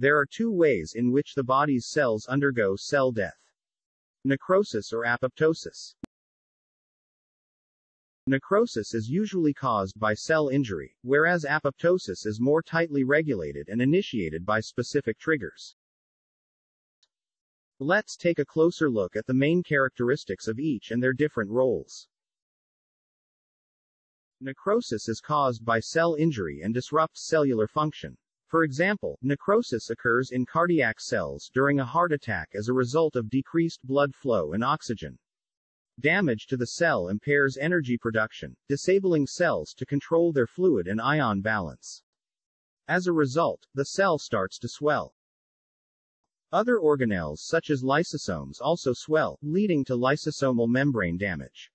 There are two ways in which the body's cells undergo cell death. Necrosis or apoptosis. Necrosis is usually caused by cell injury, whereas apoptosis is more tightly regulated and initiated by specific triggers. Let's take a closer look at the main characteristics of each and their different roles. Necrosis is caused by cell injury and disrupts cellular function. For example, necrosis occurs in cardiac cells during a heart attack as a result of decreased blood flow and oxygen. Damage to the cell impairs energy production, disabling cells to control their fluid and ion balance. As a result, the cell starts to swell. Other organelles such as lysosomes also swell, leading to lysosomal membrane damage.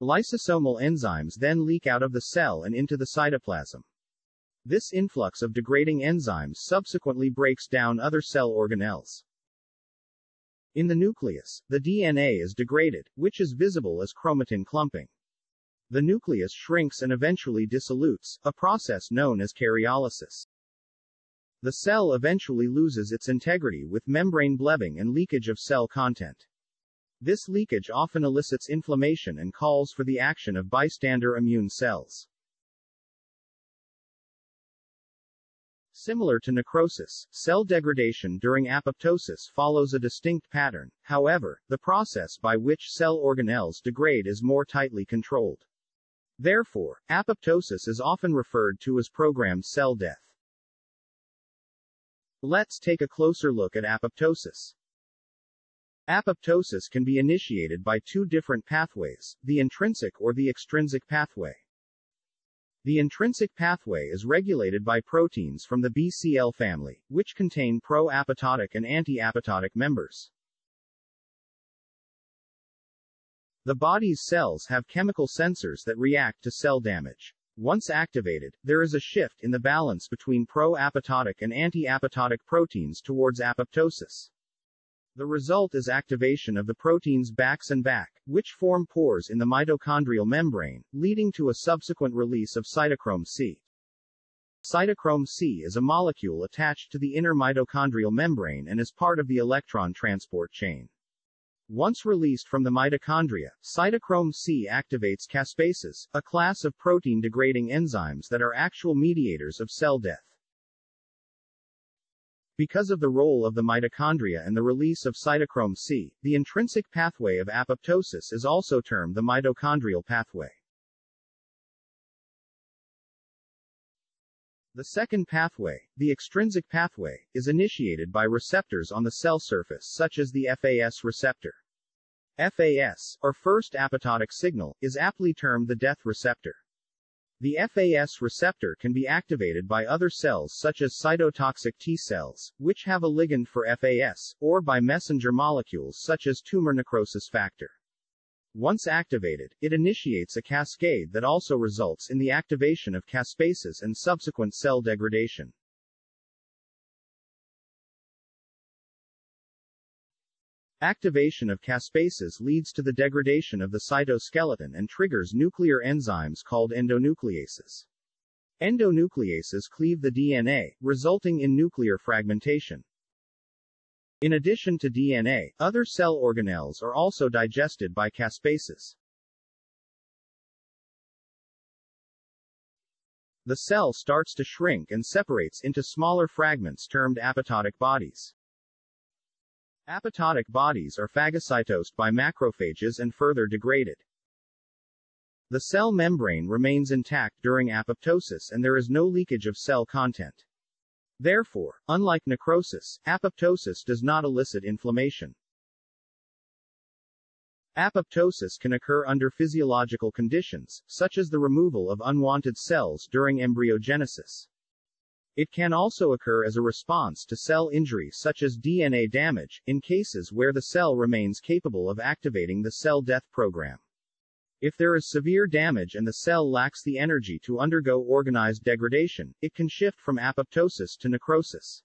Lysosomal enzymes then leak out of the cell and into the cytoplasm. This influx of degrading enzymes subsequently breaks down other cell organelles. In the nucleus, the DNA is degraded, which is visible as chromatin clumping. The nucleus shrinks and eventually dissolutes, a process known as karyolysis. The cell eventually loses its integrity with membrane blebbing and leakage of cell content. This leakage often elicits inflammation and calls for the action of bystander immune cells. Similar to necrosis, cell degradation during apoptosis follows a distinct pattern, however, the process by which cell organelles degrade is more tightly controlled. Therefore, apoptosis is often referred to as programmed cell death. Let's take a closer look at apoptosis. Apoptosis can be initiated by two different pathways, the intrinsic or the extrinsic pathway. The intrinsic pathway is regulated by proteins from the BCL family, which contain pro-apoptotic and anti-apoptotic members. The body's cells have chemical sensors that react to cell damage. Once activated, there is a shift in the balance between pro-apoptotic and anti-apoptotic proteins towards apoptosis. The result is activation of the proteins BAX and BAK, which form pores in the mitochondrial membrane, leading to a subsequent release of cytochrome C. Cytochrome C is a molecule attached to the inner mitochondrial membrane and is part of the electron transport chain. Once released from the mitochondria, cytochrome C activates caspases, a class of protein-degrading enzymes that are actual mediators of cell death. Because of the role of the mitochondria and the release of cytochrome C, the intrinsic pathway of apoptosis is also termed the mitochondrial pathway. The second pathway, the extrinsic pathway, is initiated by receptors on the cell surface such as the FAS receptor. FAS, or first apoptotic signal, is aptly termed the death receptor. The FAS receptor can be activated by other cells such as cytotoxic T cells, which have a ligand for FAS, or by messenger molecules such as tumor necrosis factor. Once activated, it initiates a cascade that also results in the activation of caspases and subsequent cell degradation. Activation of caspases leads to the degradation of the cytoskeleton and triggers nuclear enzymes called endonucleases. Endonucleases cleave the DNA, resulting in nuclear fragmentation. In addition to DNA, other cell organelles are also digested by caspases. The cell starts to shrink and separates into smaller fragments termed apoptotic bodies. Apoptotic bodies are phagocytosed by macrophages and further degraded. The cell membrane remains intact during apoptosis and there is no leakage of cell content. Therefore, unlike necrosis, apoptosis does not elicit inflammation. Apoptosis can occur under physiological conditions, such as the removal of unwanted cells during embryogenesis. It can also occur as a response to cell injury such as DNA damage, in cases where the cell remains capable of activating the cell death program. If there is severe damage and the cell lacks the energy to undergo organized degradation, it can shift from apoptosis to necrosis.